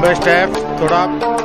लंबे स्टेप थोड़ा